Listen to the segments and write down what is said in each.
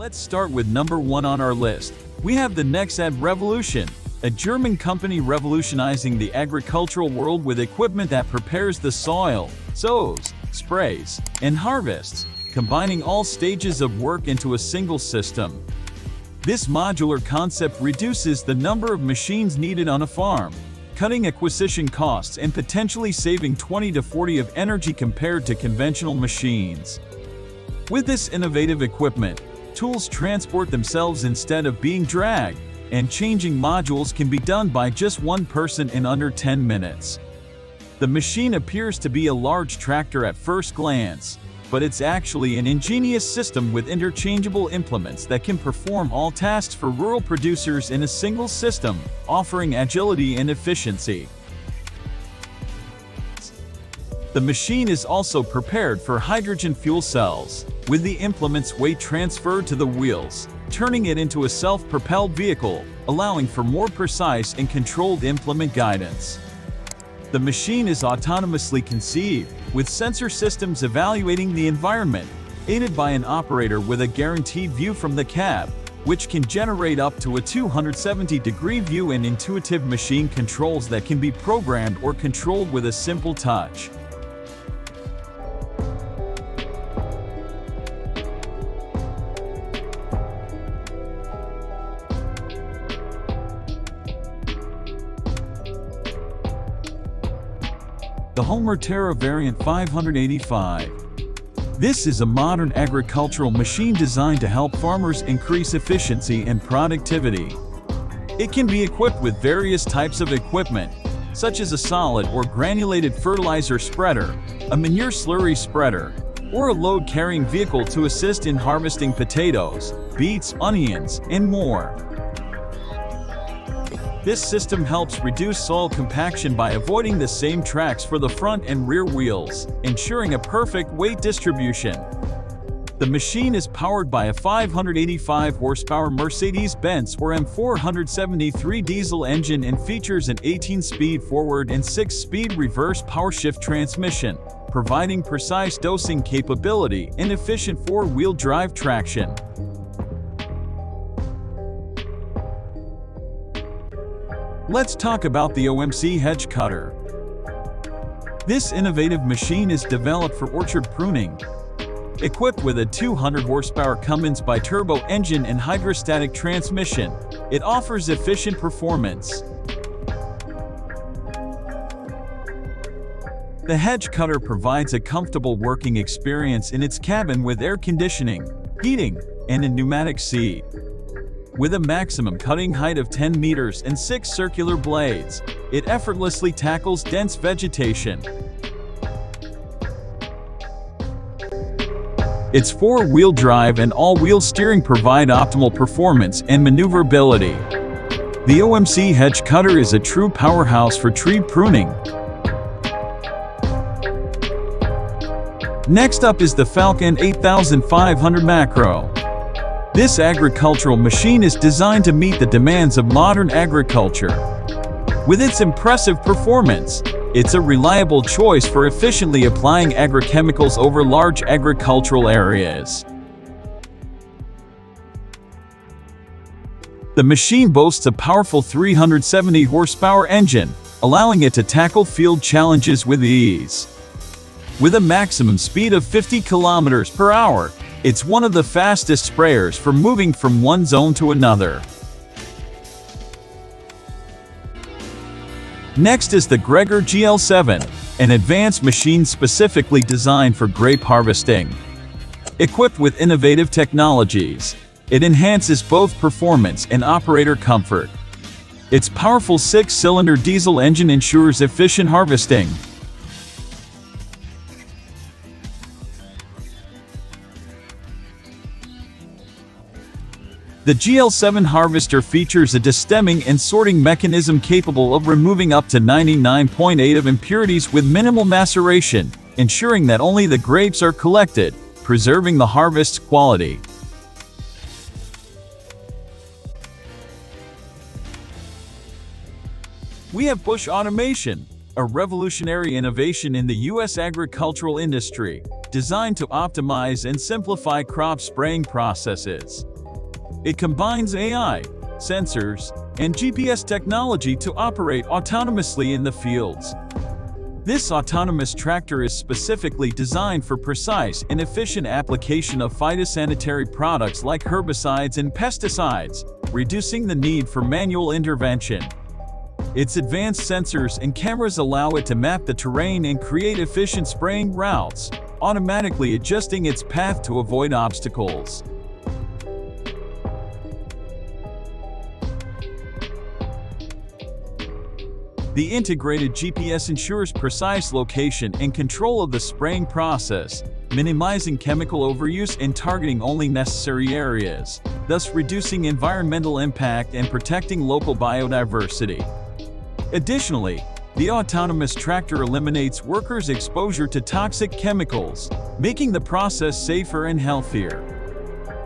Let's start with number one on our list. We have the Nexat Revolution, a German company revolutionizing the agricultural world with equipment that prepares the soil, sows, sprays, and harvests, combining all stages of work into a single system. This modular concept reduces the number of machines needed on a farm, cutting acquisition costs and potentially saving 20 to 40 of energy compared to conventional machines. With this innovative equipment, tools transport themselves instead of being dragged, and changing modules can be done by just one person in under 10 minutes. The machine appears to be a large tractor at first glance, but it's actually an ingenious system with interchangeable implements that can perform all tasks for rural producers in a single system, offering agility and efficiency. The machine is also prepared for hydrogen fuel cells, with the implement's weight transferred to the wheels, turning it into a self-propelled vehicle, allowing for more precise and controlled implement guidance. The machine is autonomously conceived, with sensor systems evaluating the environment, aided by an operator with a guaranteed view from the cab, which can generate up to a 270-degree view and intuitive machine controls that can be programmed or controlled with a simple touch. The Holmer Terra Variant 585. This is a modern agricultural machine designed to help farmers increase efficiency and productivity. It can be equipped with various types of equipment, such as a solid or granulated fertilizer spreader, a manure slurry spreader, or a load-carrying vehicle to assist in harvesting potatoes, beets, onions, and more. This system helps reduce soil compaction by avoiding the same tracks for the front and rear wheels, ensuring a perfect weight distribution. The machine is powered by a 585 horsepower Mercedes-Benz OM473 diesel engine and features an 18-speed forward and 6-speed reverse power shift transmission, providing precise dosing capability and efficient four-wheel drive traction. Let's talk about the OMC Hedge Cutter. This innovative machine is developed for orchard pruning. Equipped with a 200 horsepower Cummins bi-turbo engine and hydrostatic transmission, it offers efficient performance. The hedge cutter provides a comfortable working experience in its cabin with air conditioning, heating, and a pneumatic seat. With a maximum cutting height of 10 meters and 6 circular blades, it effortlessly tackles dense vegetation. Its four-wheel drive and all-wheel steering provide optimal performance and maneuverability. The OMC Hedge Cutter is a true powerhouse for tree pruning. Next up is the Falcon 8500 Macro. This agricultural machine is designed to meet the demands of modern agriculture. With its impressive performance, it's a reliable choice for efficiently applying agrochemicals over large agricultural areas. The machine boasts a powerful 370 horsepower engine, allowing it to tackle field challenges with ease. With a maximum speed of 50 kilometers per hour, it's one of the fastest sprayers for moving from one zone to another. Next is the Gregoire GL7, an advanced machine specifically designed for grape harvesting. Equipped with innovative technologies, it enhances both performance and operator comfort. Its powerful six-cylinder diesel engine ensures efficient harvesting, The GL7 harvester features a destemming and sorting mechanism capable of removing up to 99.8 of impurities with minimal maceration, ensuring that only the grapes are collected, preserving the harvest's quality. We have Bush Automation, a revolutionary innovation in the U.S. agricultural industry. designed to optimize and simplify crop spraying processes. It combines AI, sensors, and GPS technology to operate autonomously in the fields. This autonomous tractor is specifically designed for precise and efficient application of phytosanitary products like herbicides and pesticides, reducing the need for manual intervention. Its advanced sensors and cameras allow it to map the terrain and create efficient spraying routes, automatically adjusting its path to avoid obstacles. The integrated GPS ensures precise location and control of the spraying process, minimizing chemical overuse and targeting only necessary areas, thus reducing environmental impact and protecting local biodiversity. Additionally, the autonomous tractor eliminates workers' exposure to toxic chemicals, making the process safer and healthier.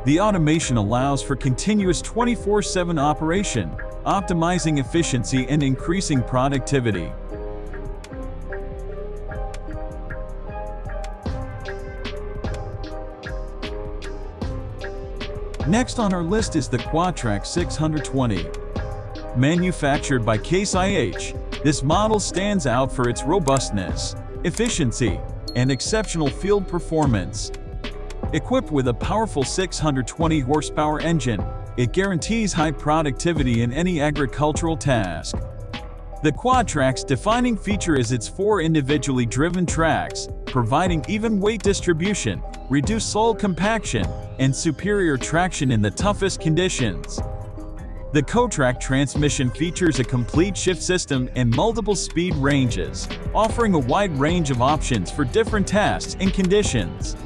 The automation allows for continuous 24-7 operation, optimizing efficiency and increasing productivity. Next on our list is the Quadtrac 620. Manufactured by Case IH, this model stands out for its robustness, efficiency, and exceptional field performance. Equipped with a powerful 620 horsepower engine, it guarantees high productivity in any agricultural task. The Quadtrac's defining feature is its four individually driven tracks, providing even weight distribution, reduced soil compaction, and superior traction in the toughest conditions. The Quadtrac transmission features a complete shift system and multiple speed ranges, offering a wide range of options for different tasks and conditions.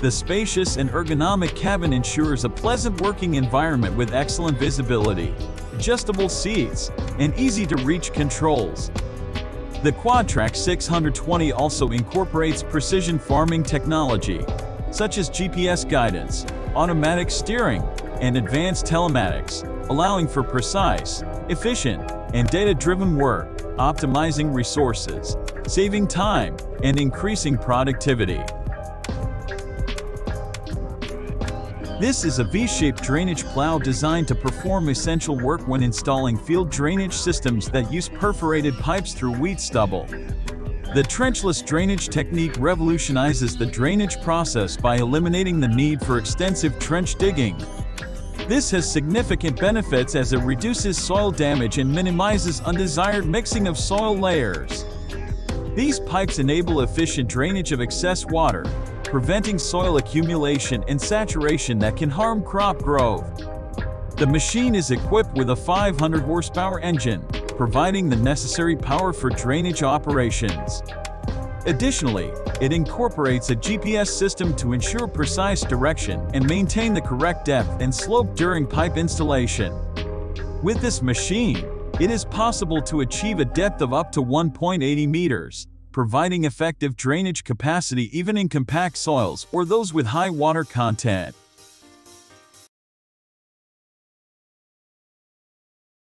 The spacious and ergonomic cabin ensures a pleasant working environment with excellent visibility, adjustable seats, and easy-to-reach controls. The Quadtrac 620 also incorporates precision farming technology, such as GPS guidance, automatic steering, and advanced telematics, allowing for precise, efficient, and data-driven work, optimizing resources, saving time, and increasing productivity. This is a V-shaped drainage plow designed to perform essential work when installing field drainage systems that use perforated pipes through wheat stubble. The trenchless drainage technique revolutionizes the drainage process by eliminating the need for extensive trench digging. This has significant benefits as it reduces soil damage and minimizes undesired mixing of soil layers. These pipes enable efficient drainage of excess water, preventing soil accumulation and saturation that can harm crop growth. The machine is equipped with a 500 horsepower engine, providing the necessary power for drainage operations. Additionally, it incorporates a GPS system to ensure precise direction and maintain the correct depth and slope during pipe installation. With this machine, it is possible to achieve a depth of up to 1.80 meters, providing effective drainage capacity even in compact soils or those with high water content.